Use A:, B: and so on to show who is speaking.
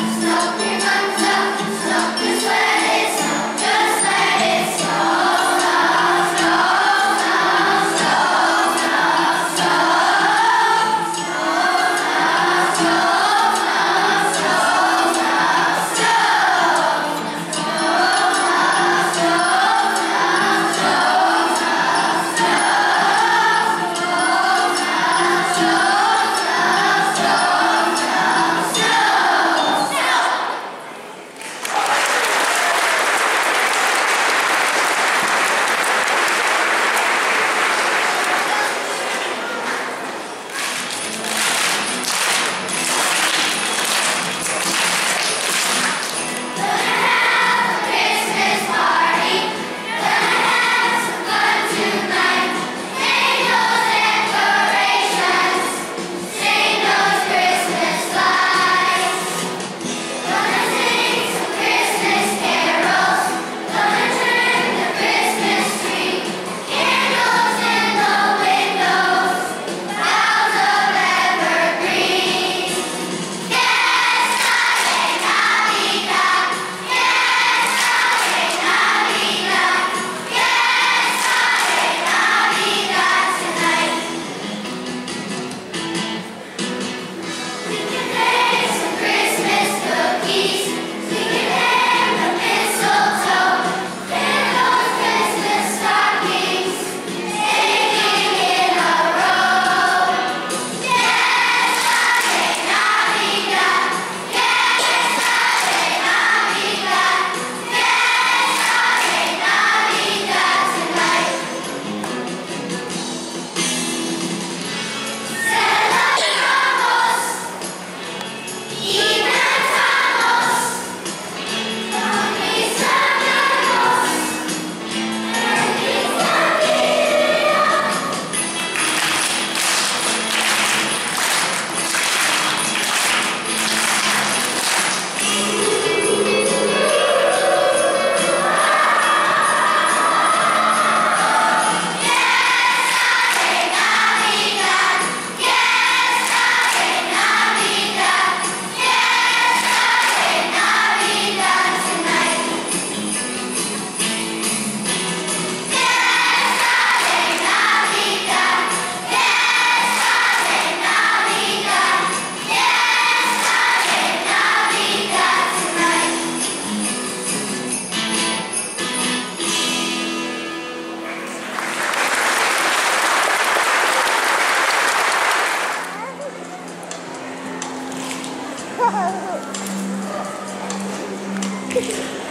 A: stop me. Thank you.